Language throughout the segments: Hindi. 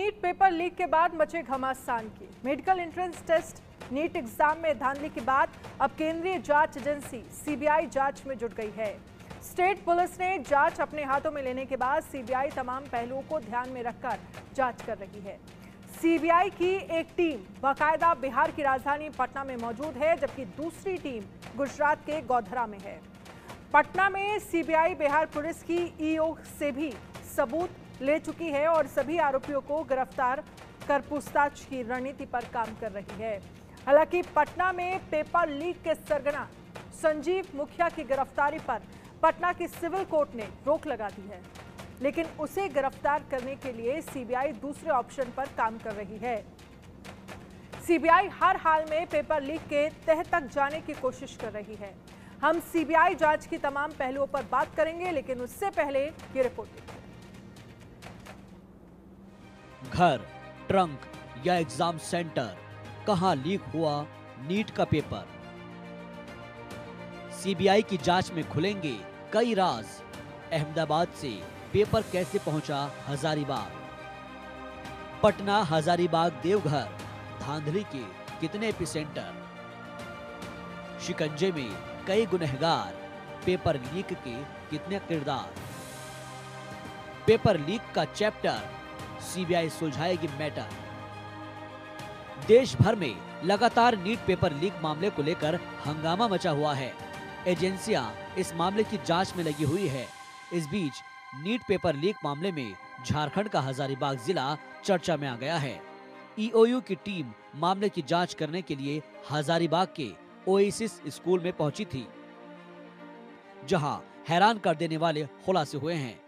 नीट पेपर लीक के बाद मचे घमासान की। Medical entrance test, NEET exam में धांधली के बाद अब केंद्रीय जाँच एजेंसी, सीबीआई जाँच में जुट गई है। स्टेट पुलिस ने जाँच अपने हाथों में लेने के बाद सीबीआई तमाम पहलुओं को ध्यान में रखकर जाँच कर रही है। सीबीआई की एक टीम, बाकायदा बिहार की राजधानी पटना में मौजूद है, जबकि दूसरी टीम गुजरात के गौधरा में है। पटना में सीबीआई बिहार पुलिस की ईओ से भी सबूत ले चुकी है और सभी आरोपियों को गिरफ़्तार कर पूछताछ की रणनीति पर काम कर रही है। हालाँकि पटना में पेपर लीक के सरगना संजीव मुखिया की गिरफ्तारी पर पटना की सिविल कोर्ट ने रोक लगा दी है, लेकिन उसे गिरफ़्तार करने के लिए सीबीआई दूसरे ऑप्शन पर काम कर रही है। सीबीआई हर हाल में पेपर लीक के तह तक जाने की कोशिश कर रही है। हम सीबीआई जाँच की तमाम पहलुओं पर बात करेंगे, लेकिन उससे पहले ये रिपोर्ट घर ट्रंक या एग्ज़ाम सेंटर कहाँ लीक हुआ नीट का पेपर सीबीआई की जाँच में खुलेंगे कई राज। अहमदाबाद से पेपर कैसे पहुँचा हजारीबाग? पटना, हजारीबाग, देवघर, धांधली के कितने एपिसेंटर शिकंजे में कई गुनहगार पेपर लीक के कितने किरदार? पेपर लीक का चैप्टर सीबीआई सुलझाएगी मैटर। देश भर में लगातार नीट पेपर लीक मामले को लेकर हंगामा मचा हुआ है। एजेंसियाँ इस मामले की जाँच में लगी हुई है। इस बीच नीट पेपर लीक मामले में झारखंड का हजारीबाग जिला चर्चा में आ गया है। ईओयू की टीम मामले की जाँच करने के लिए हजारीबाग के ओएसिस स्कूल में पहुँची थी, जहाँ हैरान कर देने वाले खुलासे हुए हैं।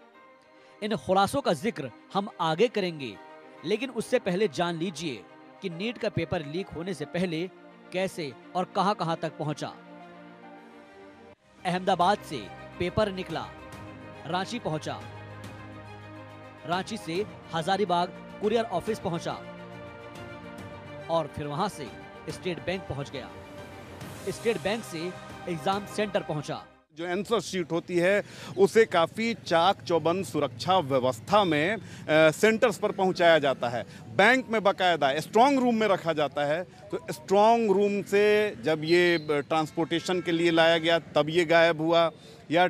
इन खुलासों का ज़िक्र हम आगे करेंगे, लेकिन उससे पहले जान लीजिए कि नीट का पेपर लीक होने से पहले कैसे और कहाँ कहाँ तक पहुँचा। अहमदाबाद से पेपर निकला, रांची पहुँचा। रांची से हजारीबाग कुरियर ऑफ़िस पहुँचा और फिर वहाँ से स्टेट बैंक पहुँच गया। स्टेट बैंक से एग्ज़ाम सेंटर पहुँचा। जो आंसर शीट होती है, उसे काफ़ी चाक चौबंद सुरक्षा व्यवस्था में सेंटर्स पर पहुँचाया जाता है। बैंक में बाकायदा स्ट्रांग रूम में रखा जाता है तो स्ट्रांग रूम से जब ये ट्रांसपोर्टेशन के लिए लाया गया, तब ये गायब हुआ। या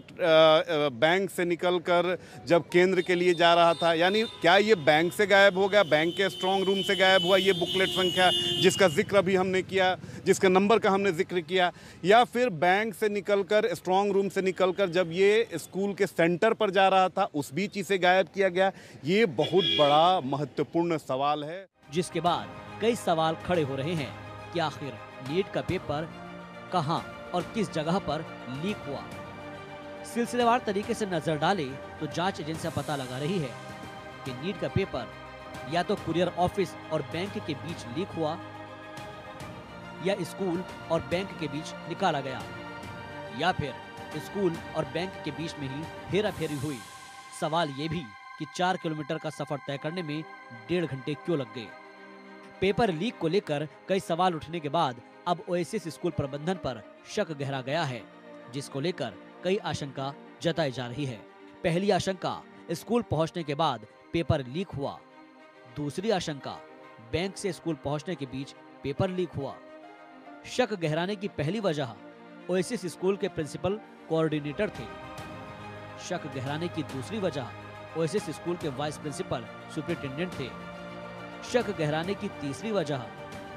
बैंक से निकलकर जब केंद्र के लिए जा रहा था, यानी क्या ये बैंक से गायब हो गया? बैंक के स्ट्रॉन्ग रूम से गायब हुआ ये बुकलेट संख्या, जिसका ज़िक्र अभी हमने किया, जिसके नंबर का हमने ज़िक्र किया। या फिर बैंक से निकलकर स्ट्रॉन्ग रूम से निकलकर जब ये स्कूल के सेंटर पर जा रहा था, उस बीच इसे गायब किया गया। ये बहुत बड़ा, महत्वपूर्ण सवाल है। जिसके बाद कई सवाल खड़े हो रहे हैं कि आखिर नीट का पेपर कहाँ और किस जगह पर लीक हुआ। सिलसिलेवार तरीके से नज़र डाले तो जाँच एजेंसियाँ पता लगा रही है कि नीट का पेपर या तो कुरियर ऑफ़िस और बैंक के बीच लीक हुआ या स्कूल और बैंक के बीच निकाला गया या फिर स्कूल और बैंक के बीच में ही हेरा फेरी हुई। सवाल ये भी कि चार किलोमीटर का सफ़र तय करने में डेढ़ घंटे क्यों लग गए? पेपर लीक को लेकर कई सवाल उठने के बाद अब ओएसिस स्कूल प्रबंधन पर शक गहरा गया है, जिसको लेकर कई आशंका जताई जा रही है। पहली आशंका, स्कूल पहुँचने के बाद पेपर लीक हुआ। दूसरी आशंका, बैंक से स्कूल पहुँचने के बीच पेपर लीक हुआ। शक गहराने की पहली वजह, ओएसिस स्कूल के प्रिंसिपल कोऑर्डिनेटर थे। शक गहराने की दूसरी वजह ओएसिस स्कूल के वाइस प्रिंसिपल सुपरिटेंडेंट थे। शक गहराने की तीसरी वजह,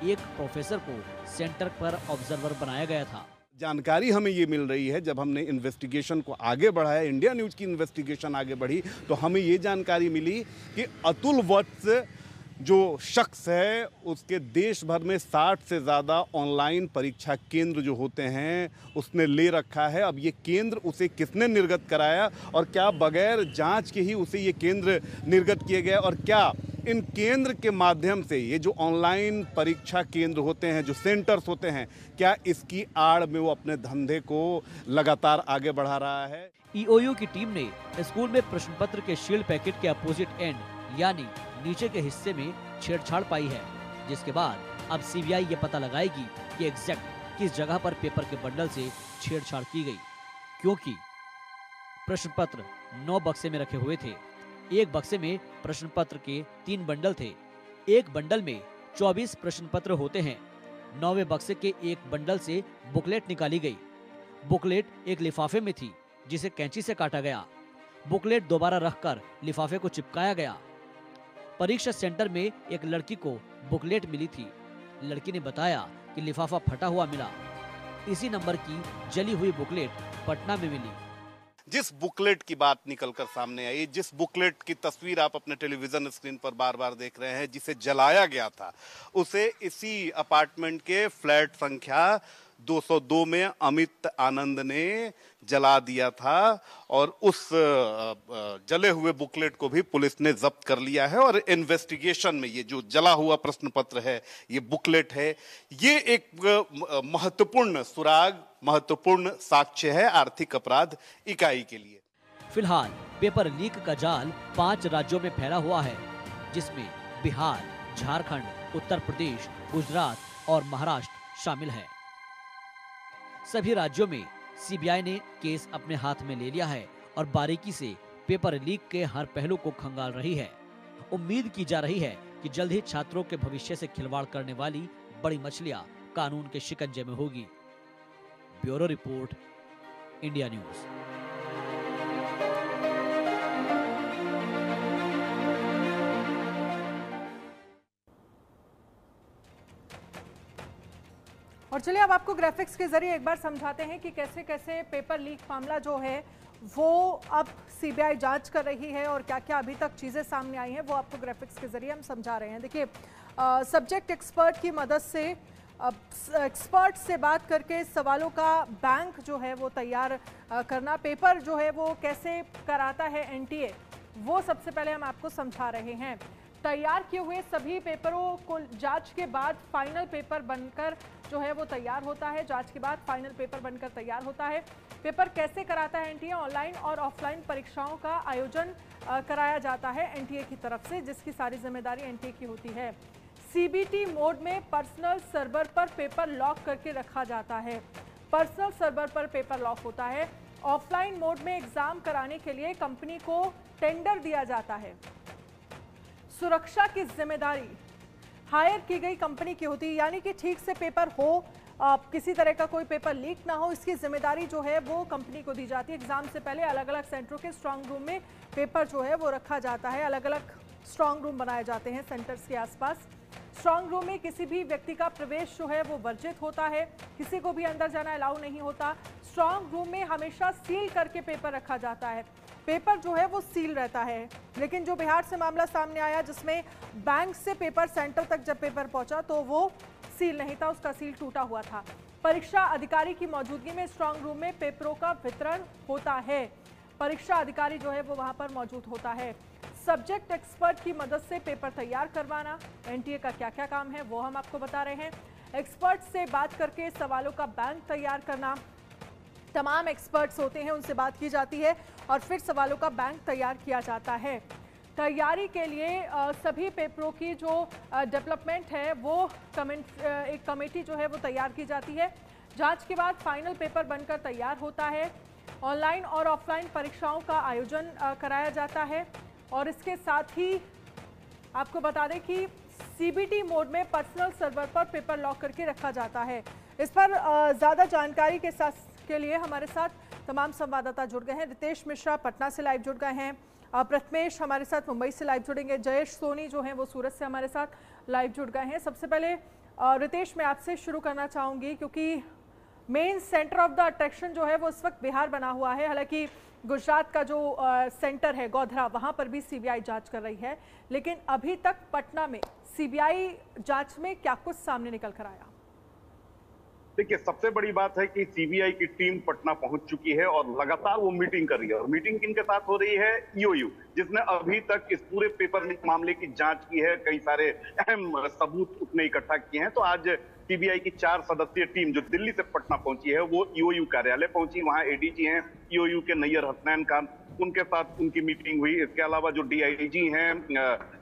एक प्रोफेसर को सेंटर पर ऑब्जर्वर बनाया गया था। जानकारी हमें ये मिल रही है, जब हमने इन्वेस्टिगेशन को आगे बढ़ाया, इंडिया न्यूज़ की इन्वेस्टिगेशन आगे बढ़ी तो हमें ये जानकारी मिली कि अतुल वत्स जो शख्स है, उसके देश भर में 60 से ज़्यादा ऑनलाइन परीक्षा केंद्र जो होते हैं, उसने ले रखा है। अब ये केंद्र उसे किसने निर्गत कराया और क्या बगैर जाँच के ही उसे ये केंद्र निर्गत किए गए? और क्या इन केंद्र के माध्यम से ये जो ऑनलाइन परीक्षा केंद्र होते हैं, जो सेंटर्स होते हैं, क्या इसकी आड़ में वो अपने धंधे को लगातार आगे बढ़ा रहा है? ईओयू की टीम ने स्कूल में प्रश्न पत्र के शील्ड पैकेट के अपोजिट एंड यानी नीचे के हिस्से में छेड़छाड़ पाई है, जिसके बाद अब सीबीआई ये पता लगाएगी कि एग्जैक्ट किस जगह पर पेपर के बंडल से छेड़छाड़ की गई। क्योंकि प्रश्न पत्र नौ बक्से में रखे हुए थे। एक बक्से में प्रश्न पत्र के तीन बंडल थे। एक बंडल में 24 प्रश्न पत्र होते हैं। नौवे बक्से के एक बंडल से बुकलेट निकाली गई। बुकलेट एक लिफाफे में थी, जिसे कैंची से काटा गया। बुकलेट दोबारा रखकर लिफाफे को चिपकाया गया। परीक्षा सेंटर में एक लड़की को बुकलेट मिली थी। लड़की ने बताया कि लिफाफा फटा हुआ मिला। इसी नंबर की जली हुई बुकलेट पटना में मिली। जिस बुकलेट की बात निकलकर सामने आई, जिस बुकलेट की तस्वीर आप अपने टेलीविज़न स्क्रीन पर बार बार देख रहे हैं, जिसे जलाया गया था, उसे इसी अपार्टमेंट के फ्लैट संख्या 202 में अमित आनंद ने जला दिया था और उस जले हुए बुकलेट को भी पुलिस ने जब्त कर लिया है और इन्वेस्टिगेशन में ये जो जला हुआ प्रश्न पत्र है, ये बुकलेट है, ये एक महत्वपूर्ण सुराग, महत्वपूर्ण साक्ष्य है आर्थिक अपराध इकाई के लिए। फ़िलहाल पेपर लीक का जाल पाँच राज्यों में फैला हुआ है, जिसमें बिहार, झारखंड, उत्तर प्रदेश, गुजरात और महाराष्ट्र शामिल है। सभी राज्यों में सीबीआई ने केस अपने हाथ में ले लिया है और बारीकी से पेपर लीक के हर पहलू को खंगाल रही है। उम्मीद की जा रही है कि जल्द ही छात्रों के भविष्य से खिलवाड़ करने वाली बड़ी मछलियाँ कानून के शिकंजे में होगी। Bureau report, India News. और चलिए अब आपको ग्राफिक्स के ज़रिए एक बार समझाते हैं कि कैसे कैसे पेपर लीक मामला जो है, वो अब सीबीआई जाँच कर रही है और क्या क्या अभी तक चीज़ें सामने आई हैं, वो आपको ग्राफिक्स के ज़रिए हम समझा रहे हैं। देखिए सब्जेक्ट एक्सपर्ट की मदद से एक्सपर्ट से बात करके सवालों का बैंक जो है वो तैयार करना पेपर जो है वो कैसे कराता है एनटीए वो सबसे पहले हम आपको समझा रहे हैं। तैयार किए हुए सभी पेपरों को जाँच के बाद फाइनल पेपर बनकर जो है वो तैयार होता है। जाँच के बाद फाइनल पेपर बनकर तैयार होता है। पेपर कैसे कराता है एनटीए ऑनलाइन और ऑफलाइन परीक्षाओं का आयोजन कराया जाता है एनटीए की तरफ़ से, जिसकी सारी ज़िम्मेदारी एनटीए की होती है। सीबीटी मोड में पर्सनल सर्वर पर पेपर लॉक करके रखा जाता है। पर्सनल सर्वर पर पेपर लॉक होता है। ऑफलाइन मोड में एग्ज़ाम कराने के लिए कंपनी को टेंडर दिया जाता है। सुरक्षा की ज़िम्मेदारी हायर की गई कंपनी की होती है यानी कि ठीक से पेपर हो आ, किसी तरह का कोई पेपर लीक ना हो इसकी ज़िम्मेदारी जो है वो कंपनी को दी जाती है। एग्ज़ाम से पहले अलग अलग सेंटरों के स्ट्रांग रूम में पेपर जो है वो रखा जाता है। अलग अलग स्ट्रांग रूम बनाए जाते हैं सेंटर्स के आसपास। स्ट्रांग रूम में किसी भी व्यक्ति का प्रवेश जो है वो वर्जित होता है किसी को भी अंदर जाना अलाउ नहीं होता। स्ट्रांग रूम में हमेशा सील करके पेपर रखा जाता है। पेपर जो है वो सील रहता है। लेकिन जो बिहार से मामला सामने आया, जिसमें बैंक से पेपर सेंटर तक जब पेपर पहुँचा तो वो सील नहीं था, उसका सील टूटा हुआ था। परीक्षा अधिकारी की मौजूदगी में स्ट्रांग रूम में पेपरों का वितरण होता है। परीक्षा अधिकारी जो है वो वहाँ पर मौजूद होता है। सब्जेक्ट एक्सपर्ट की मदद से पेपर तैयार करवाना, एनटीए का क्या क्या काम है, वो हम आपको बता रहे हैं। एक्सपर्ट से बात करके सवालों का बैंक तैयार करना तमाम एक्सपर्ट्स होते हैं, उनसे बात की जाती है और फिर सवालों का बैंक तैयार किया जाता है। तैयारी के लिए सभी पेपरों की जो डेवलपमेंट है, वो कमेंट एक कमेटी जो है, वो तैयार की जाती है। जाँच के बाद फाइनल पेपर बनकर तैयार होता है। ऑनलाइन और ऑफलाइन परीक्षाओं का आयोजन कराया जाता है। और इसके साथ ही आपको बता दें कि सीबीटी मोड में पर्सनल सर्वर पर पेपर लॉक करके रखा जाता है। इस पर ज़्यादा जानकारी के साथ के लिए हमारे साथ तमाम संवाददाता जुड़ गए हैं। रितेश मिश्रा पटना से लाइव जुड़ गए हैं। प्रथमेश हमारे साथ मुंबई से लाइव जुड़ेंगे। जयेश सोनी जो हैं, वो सूरत से हमारे साथ लाइव जुड़ गए हैं। सबसे पहले रितेश, मैं आपसे शुरू करना चाहूँगी क्योंकि main centre of the attraction जो है, वो इस वक्त बिहार बना हुआ है। हालाँकि गुजरात का जो सेंटर है, गौधरा, वहाँ पर भी सीबीआई जाँच कर रही है। लेकिन अभी तक पटना में सीबीआई जाँच में क्या कुछ सामने निकल कर आया? देखिए, सबसे बड़ी बात है कि सीबीआई की टीम पटना पहुँच चुकी है और लगातार वो मीटिंग कर रही है। और मीटिंग किन के साथ हो रही है? ईओयू जिसने अभी तक इस पूरे पेपर लीक मामले की जाँच की है, कई सारे अहम सबूत उसने इकट्ठा किए हैं। तो आज सीबीआई की चार सदस्यीय टीम जो दिल्ली से पटना पहुँची है, वो ईओयू कार्यालय पहुँची, वहाँ एडीजी हैं। ईओयू के नैयर हसनैन खान उनके साथ उनकी मीटिंग हुई। इसके अलावा जो डीआईजी हैं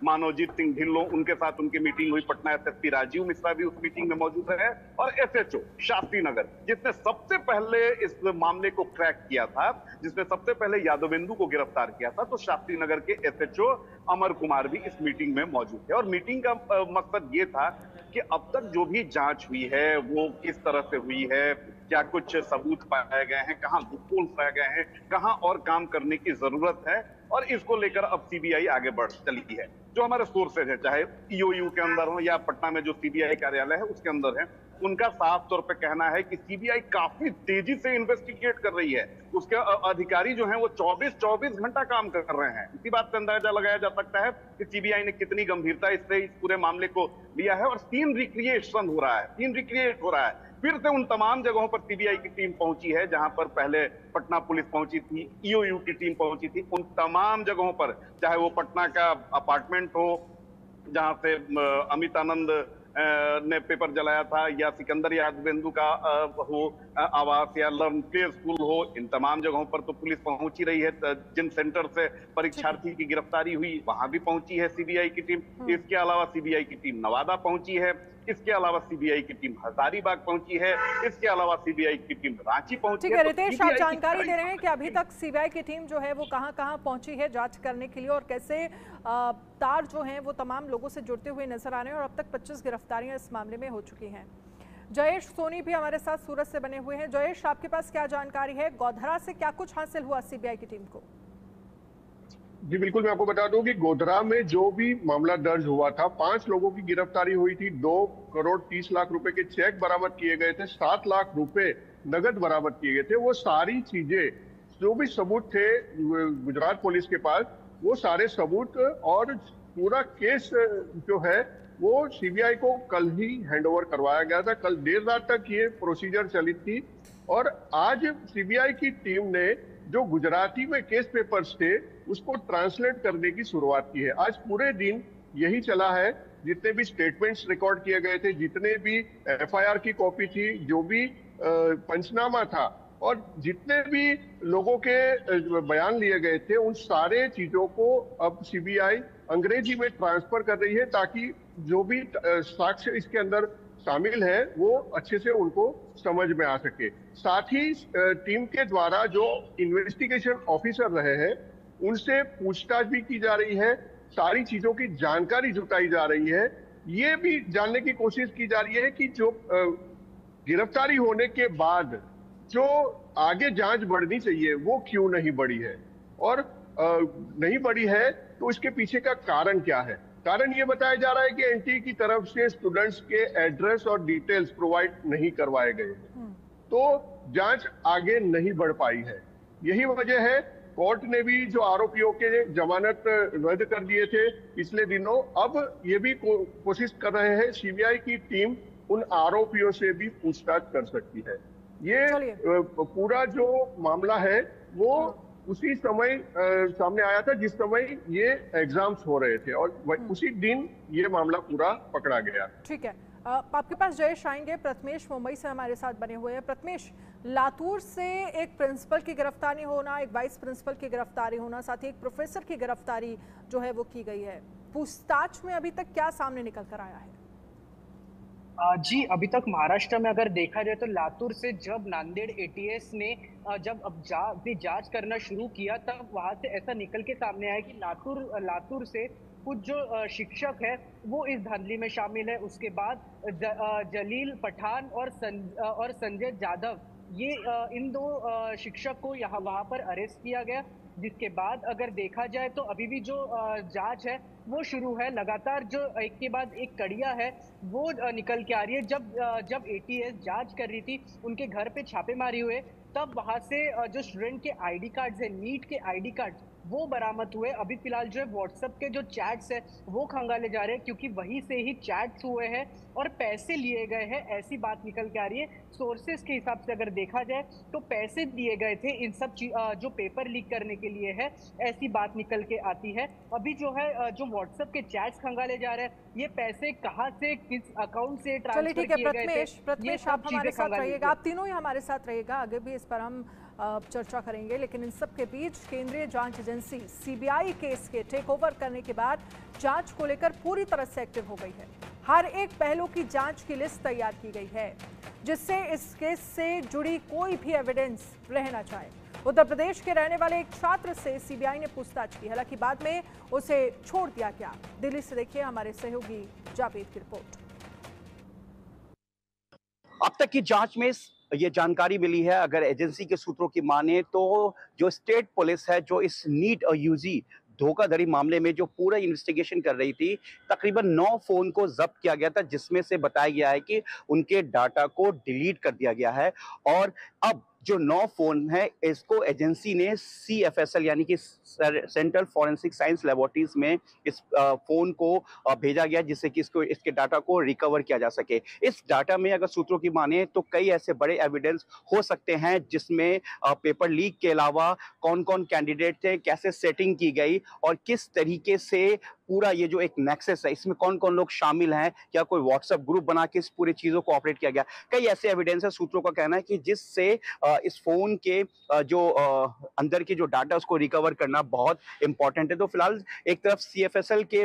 मानवजीत सिंह ढिल्लो, उनके साथ उनकी मीटिंग हुई। पटना एसएसपी राजीव मिश्रा भी उस मीटिंग में मौजूद है और एसएचओ शास्त्री नगर, जिसने सबसे पहले इस मामले को क्रैक किया था, जिसने सबसे पहले यादवेंदु को गिरफ़्तार किया था तो शास्त्री नगर के एसएचओ अमर कुमार भी इस मीटिंग में मौजूद थे। और मीटिंग का मकसद ये था कि अब तक जो भी जाँच हुई है, वो किस तरह से हुई है क्या कुछ सबूत पाए गए हैं, कहाँ लूपहोल पाए गए हैं, कहाँ और काम करने की ज़रूरत है, और इसको लेकर अब सीबीआई आगे बढ़ चली है। जो हमारे सोर्सेज है, चाहे ईओयू के अंदर हो या पटना में जो सीबीआई कार्यालय है, उसके अंदर है। उनका साफ़ तौर पे कहना है कि सीबीआई काफ़ी तेज़ी से इन्वेस्टिगेट कर रही है। उसके अधिकारी जो हैं, वो 24 24 घंटा काम कर रहे हैं। इसी बात से अंदाज़ा लगाया जा सकता है कि सीबीआई ने कितनी गंभीरता इससे इस पूरे मामले को लिया है और तीन रिक्रिएशन हो रहा है, तीन रिक्रिएट हो रहा है। फिर से उन तमाम जगहों पर सीबीआई की टीम पहुँची है, जहाँ पर पहले पटना पुलिस पहुँची थी ईओयू की टीम पहुँची थी। उन तमाम जगहों पर, चाहे वो पटना का अपार्टमेंट हो, जहाँ से अमित आनंद ने पेपर जलाया था या सिकंदर यादवेंदु का हो आवास या लर्न प्ले स्कूल हो इन तमाम जगहों पर तो पुलिस पहुँच ही रही है। जिन सेंटर से परीक्षार्थी की गिरफ्तारी हुई वहाँ भी पहुँची है सीबीआई की टीम। हम्म। इसके अलावा सीबीआई की टीम नवादा पहुँची है। इसके अलावा सीबीआई की टीम हजारीबाग पहुँची है। इसके अलावा सीबीआई की टीम रांची पहुँची ठीक है। रितेश आप जानकारी दे रहे हैं कि अभी तक सीबीआई की टीम जो है वो कहाँ कहाँ पहुँची है जाँच करने के लिए और कैसे तार जो है वो तमाम लोगों से जुड़ते हुए नज़र आ रहे हैं और अब तक 25 गिरफ्तारियाँ इस मामले में हो चुकी हैं। जयेश सोनी भी हमारे साथ सूरत से बने हुए हैं। जयेश आपके पास क्या जानकारी है? गौधरा से क्या कुछ हासिल हुआ सीबीआई की टीम को? जी, बिल्कुल मैं आपको बता दूँ कि गोधरा में जो भी मामला दर्ज हुआ था, पाँच लोगों की गिरफ्तारी हुई थी। दो करोड़ तीस लाख रुपए के चेक बरामद किए गए थे, सात लाख रुपए नगद बरामद किए गए थे। वो सारी चीज़ें, जो भी सबूत थे गुजरात पुलिस के पास, वो सारे सबूत और पूरा केस जो है, वो सीबीआई को कल ही हैंडओवर करवाया गया था। कल देर रात तक ये प्रोसीजर चली थी और आज सीबीआई की टीम ने जो गुजराती में केस पेपर्स थे, उसको ट्रांसलेट करने की शुरुआत की है। आज पूरे दिन यही चला है, जितने भी स्टेटमेंट्स रिकॉर्ड किए गए थे, जितने भी एफआईआर की कॉपी थी, जो भी पंचनामा था, और जितने भी लोगों के बयान लिए गए थे, उन सारे चीज़ों को अब सीबीआई अंग्रेज़ी में ट्रांसफ़र कर रही है, ताकि जो भी साक्ष्य इसके अंदर शामिल है, वो अच्छे से उनको समझ में आ सके। साथ ही टीम के द्वारा जो इन्वेस्टिगेशन ऑफिसर रहे हैं, उनसे पूछताछ भी की जा रही है, सारी चीज़ों की जानकारी जुटाई जा रही है। ये भी जानने की कोशिश की जा रही है कि जो गिरफ्तारी होने के बाद जो आगे जाँच बढ़नी चाहिए, वो क्यों नहीं बढ़ी है? और नहीं बढ़ी है तो इसके पीछे का कारण क्या है? कारण ये बताया जा रहा है कि एनटीए की तरफ़ से स्टूडेंट्स के एड्रेस और डिटेल्स प्रोवाइड नहीं करवाए गए हम्म। तो जाँच आगे नहीं बढ़ पाई है यही वजह है कोर्ट ने भी जो आरोपियों के जमानत रद्द कर दिए थे पिछले दिनों अब ये भी को, कोशिश कर रहे हैं सीबीआई की टीम उन आरोपियों से भी पूछताछ कर सकती है ये पूरा जो मामला है वो हाँ। उसी समय सामने आया था जिस समय ये एग्ज़ाम्स हो रहे थे और हम्म। उसी दिन ये मामला पूरा पकड़ा गया। ठीक है। आपके पास जयेश आएँगे प्रथमेश मुंबई से हमारे साथ बने हुए हैं। प्रथमेश लातूर से एक प्रिंसिपल की गिरफ्तारी होना एक वाइस प्रिंसिपल की गिरफ्तारी होना साथ ही एक प्रोफेसर की गिरफ्तारी जो है वो की गई है। पूछताछ में अभी तक क्या सामने निकल कर आया है? जी अभी तक महाराष्ट्र में अगर देखा जाए तो लातूर से जब नांदेड़ एटीएस ने जब अब जा भी जाँच करना शुरू किया तब वहाँ से ऐसा निकल के सामने आया कि लातूर लातूर से कुछ जो शिक्षक है वो इस धांधली में शामिल है। उसके बाद जलील पठान और सं, और संजय जाधव ये इन दो शिक्षक को यहाँ वहाँ पर अरेस्ट किया गया। जिसके बाद अगर देखा जाए तो अभी भी जो जाँच है, वो शुरू है। लगातार जो एक के बाद एक कड़िया है, वो निकल के आ रही है। जब जब एटीएस जाँच कर रही थी, उनके घर पे छापेमारी हुए, तब वहाँ से जो स्टूडेंट के आईडी कार्ड्स है, नीट के आईडी कार्ड वो बरामद हुए। अभी फ़िलहाल जो है व्हाट्सएप के जो चैट्स है वो खंगाले जा रहे हैं क्योंकि वहीं से ही चैट्स हुए हैं और पैसे लिए गए हैं। ऐसी बात निकल के आ रही है। सोर्सेस के हिसाब से अगर देखा जाए तो पैसे दिए गए थे इन सब जो पेपर लीक करने के लिए है ऐसी बात निकल के आती है। अभी जो है जो व्हाट्सएप के चैट्स खंगाले जा रहे हैं ये पैसे कहाँ से किस अकाउंट से ट्रांसफ़र किए गए थे प्रथमेश आप हमारे साथ रहिएगा। आप तीनों ही हमारे साथ रहिएगा। आगे भी इस पर हम चर्चा करेंगे, लेकिन इन सब के बीच केंद्रीय जाँच एजेंसी सीबीआई केस के टेक ओवर करने के बाद जाँच को लेकर पूरी तरह से एक्टिव हो गई है। हर एक पहलू की जाँच की लिस्ट तैयार की गई है, जिससे इस केस से जुड़ी कोई भी एविडेंस रहना चाहे उत्तर प्रदेश के रहने वाले एक छात्र से सीबीआई ने पूछताछ की, हालाँकि बाद में उसे छोड़ दिया गया। दिल्ली से देखिए हमारे सहयोगी जावेद की रिपोर्ट। अब तक की जाँच में ये जानकारी मिली है। अगर एजेंसी के सूत्रों की माने तो जो स्टेट पुलिस है, जो इस नीट और यूजी धोखाधड़ी मामले में जो पूरा इन्वेस्टिगेशन कर रही थी, तकरीबन नौ फ़ोन को जब्त किया गया था, जिसमें से बताया गया है कि उनके डाटा को डिलीट कर दिया गया है। और अब जो नौ फ़ोन है, इसको एजेंसी ने सी एफ़ एस एल यानी कि सेंट्रल फॉरेंसिक साइंस लेबोरेटरीज में इस फ़ोन को भेजा गया जिससे कि इसको, इसके डाटा को रिकवर किया जा सके। इस डाटा में अगर सूत्रों की माने तो कई ऐसे बड़े एविडेंस हो सकते हैं जिसमें पेपर लीक के अलावा कौन कौन कैंडिडेट थे, कैसे सेटिंग की गई और किस तरीके से पूरा ये जो एक नेक्सेस है, इसमें कौन कौन लोग शामिल हैं? क्या कोई व्हाट्सएप ग्रुप बना के इस पूरी चीज़ों को ऑपरेट किया गया? कई ऐसे एविडेंस है, सूत्रों का कहना है कि जिससे इस फ़ोन के जो अंदर की जो डाटा उसको रिकवर करना बहुत इंपॉर्टेंट है। तो फ़िलहाल एक तरफ़ सी एफ़ एस एल के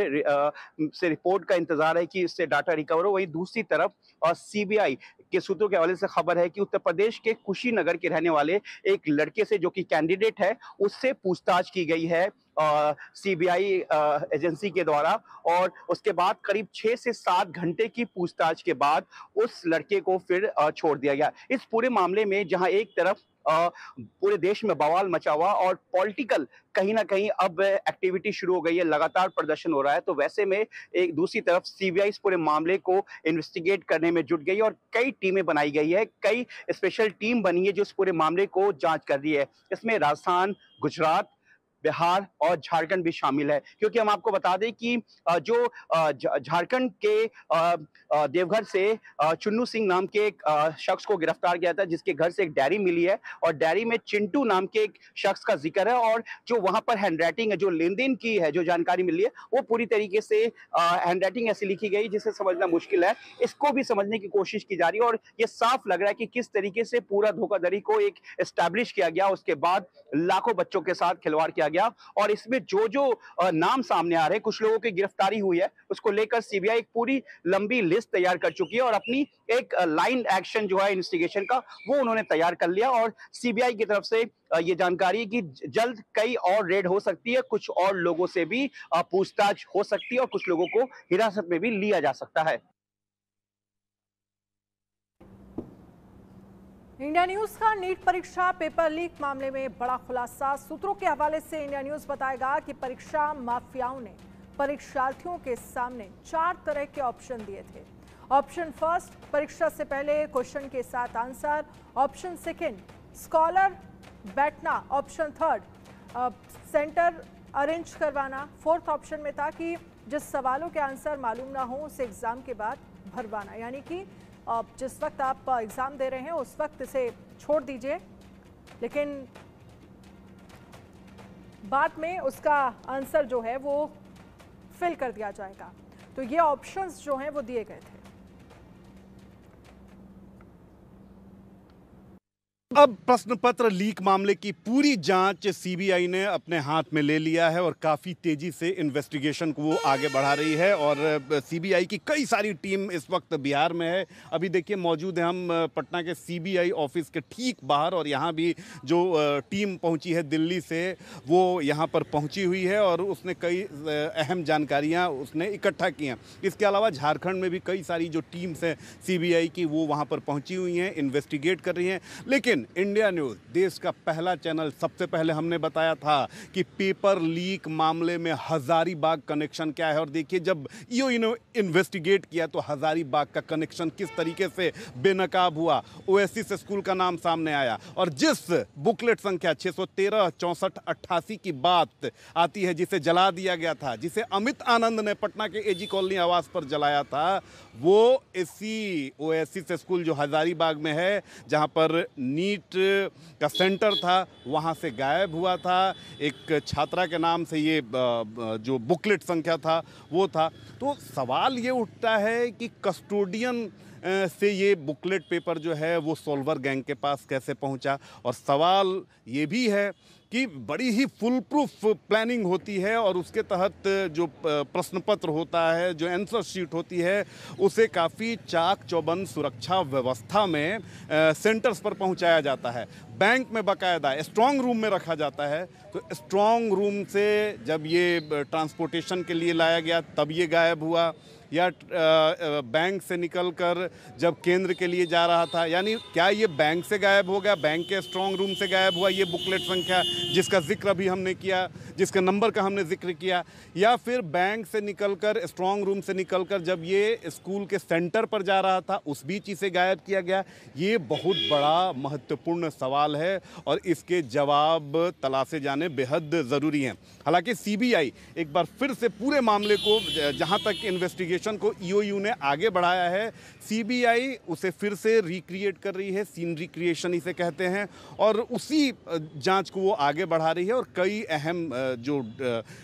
से रिपोर्ट का इंतज़ार है कि इससे डाटा रिकवर हो। वही दूसरी तरफ़ सीबीआई के सूत्रों के हवाले से खबर है कि उत्तर प्रदेश के कुशीनगर के रहने वाले एक लड़के से जो कि कैंडिडेट है, उससे पूछताछ की गई है। सीबीआई एजेंसी के द्वारा और उसके बाद करीब छः से सात घंटे की पूछताछ के बाद उस लड़के को फिर छोड़ दिया गया। इस पूरे मामले में जहाँ एक तरफ़ पूरे देश में बवाल मचा हुआ और पॉलिटिकल कहीं ना कहीं अब एक्टिविटी शुरू हो गई है, लगातार प्रदर्शन हो रहा है तो वैसे में एक दूसरी तरफ़ सीबीआई इस पूरे मामले को इन्वेस्टिगेट करने में जुट गई और कई टीमें बनाई गई है, कई स्पेशल टीम बनी है जो इस पूरे मामले को जाँच कर रही है। इसमें राजस्थान, गुजरात बिहार और झारखंड भी शामिल है। क्योंकि हम आपको बता दें कि जो झारखंड के देवघर से चुन्नू सिंह नाम के एक शख्स को गिरफ़्तार किया था, जिसके घर से एक डायरी मिली है और डायरी में चिंटू नाम के एक शख्स का ज़िक्र है और जो वहाँ पर हैंड राइटिंग है, जो लेन देन की है, जो जानकारी मिली है, वो पूरी तरीके से हैंड राइटिंग ऐसी लिखी गई, जिसे समझना मुश्किल है। इसको भी समझने की कोशिश की जा रही है और ये साफ़ लग रहा है कि किस तरीके से पूरा धोखाधड़ी को एक स्टैब्लिश किया गया। उसके बाद लाखों बच्चों के साथ खिलवाड़ किया किया गया और इसमें जो जो नाम सामने आ रहे हैं, कुछ लोगों की गिरफ्तारी हुई है, उसको लेकर सीबीआई एक पूरी लंबी लिस्ट तैयार कर चुकी है और अपनी एक लाइन एक्शन जो है इन्वेस्टिगेशन का, वो उन्होंने तैयार कर लिया और सीबीआई की तरफ़ से ये जानकारी कि जल्द कई और रेड हो सकती है, कुछ और लोगों से भी पूछताछ हो सकती है और कुछ लोगों को हिरासत में भी लिया जा सकता है। इंडिया न्यूज़ का नीट परीक्षा पेपर लीक मामले में बड़ा खुलासा। सूत्रों के हवाले से इंडिया न्यूज़ बताएगा कि परीक्षा माफियाओं ने परीक्षार्थियों के सामने चार तरह के ऑप्शन दिए थे। ऑप्शन फ़र्स्ट, परीक्षा से पहले क्वेश्चन के साथ आंसर। ऑप्शन सेकंड, स्कॉलर बैठना। ऑप्शन थर्ड सेंटर अरेंज करवाना। फोर्थ ऑप्शन में था कि जिस सवालों के आंसर मालूम ना हो, उसे एग्ज़ाम के बाद भरवाना। यानी कि जिस वक्त आप एग्ज़ाम दे रहे हैं, उस वक्त इसे छोड़ दीजिए। लेकिन बाद में उसका आंसर जो है वो फिल कर दिया जाएगा। तो ये ऑप्शंस जो हैं वो दिए गए थे। अब प्रश्न पत्र लीक मामले की पूरी जाँच सीबीआई ने अपने हाथ में ले लिया है और काफ़ी तेज़ी से इन्वेस्टिगेशन को वो आगे बढ़ा रही है और सीबीआई की कई सारी टीम इस वक्त बिहार में है। अभी देखिए, मौजूद है हम पटना के सीबीआई ऑफ़िस के ठीक बाहर और यहाँ भी जो टीम पहुँची है दिल्ली से, वो यहाँ पर पहुँची हुई है और उसने कई अहम जानकारियाँ उसने इकट्ठा की हैं। इसके अलावा झारखंड में भी कई सारी जो टीम्स हैं सीबीआई की, वो वहाँ पर पहुँची हुई हैं इन्वेस्टिगेट कर रही हैं। लेकिन इंडिया न्यूज़, देश का पहला चैनल सबसे पहले हमने बताया था कि पेपर लीक मामले में हज़ारीबाग कनेक्शन क्या है। और देखिए, जब यो इन्वेस्टिगेट किया तो हज़ारीबाग का कनेक्शन किस तरीके से बेनकाब हुआ, ओएसिस स्कूल का नाम सामने आया। और जिस बुकलेट संख्या छः सौ तेरह, चौंसठ, अट्ठासी की बात आती है, जिसे जला दिया गया था, जिसे अमित आनंद ने पटना के एजी कॉलोनी आवास पर जलाया था वो इसी ओएसिस स्कूल जो हज़ारीबाग में है, जहाँ पर नीट का सेंटर था, वहाँ से गायब हुआ था। एक छात्रा के नाम से ये जो बुकलेट संख्या था, वो था। तो सवाल ये उठता है कि कस्टोडियन से ये बुकलेट पेपर जो है, वो सोल्वर गैंग के पास कैसे पहुँचा? और सवाल ये भी है कि बड़ी ही फुल प्रूफ प्लानिंग होती है और उसके तहत जो प्रश्न पत्र होता है, जो आंसर शीट होती है, उसे काफ़ी चाक चौबंद सुरक्षा व्यवस्था में सेंटर्स पर पहुँचाया जाता है। बैंक में बाकायदा स्ट्रॉन्ग रूम में रखा जाता है। तो स्ट्रॉन्ग रूम से जब ये ट्रांसपोर्टेशन के लिए लाया गया, तब ये गायब हुआ। या बैंक से निकलकर जब केंद्र के लिए जा रहा था, यानी क्या ये बैंक से गायब हो गया? बैंक के स्ट्रॉन्ग रूम से गायब हुआ ये बुकलेट संख्या, जिसका ज़िक्र अभी हमने किया, जिसके नंबर का हमने ज़िक्र किया, या फिर बैंक से निकलकर स्ट्रॉन्ग रूम से निकलकर जब ये स्कूल के सेंटर पर जा रहा था, उस बीच इसे गायब किया गया? ये बहुत बड़ा महत्वपूर्ण सवाल है और इसके जवाब तलाशे जाने बेहद ज़रूरी हैं। हालाँकि सीबीआई एक बार फिर से पूरे मामले को जहाँ तक इन्वेस्टिगेशन को ईओयू ने आगे बढ़ाया है। सीबीआई उसे फिर से रिक्रिएट कर रही है सीन रिक्रिएशन इसे कहते हैं, और उसी जाँच को वो आगे बढ़ा रही है और कई अहम जो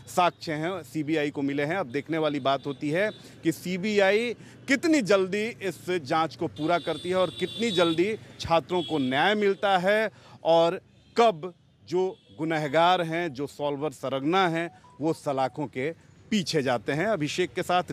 साक्ष्य हैं सीबीआई को मिले हैं। अब देखने वाली बात होती है कि सीबीआई कितनी जल्दी इस जाँच को पूरा करती है और कितनी जल्दी छात्रों को न्याय मिलता है और कब जो गुनहगार हैं, जो सॉल्वर सरगना हैं, वो सलाखों के पीछे जाते हैं। अभिषेक के साथ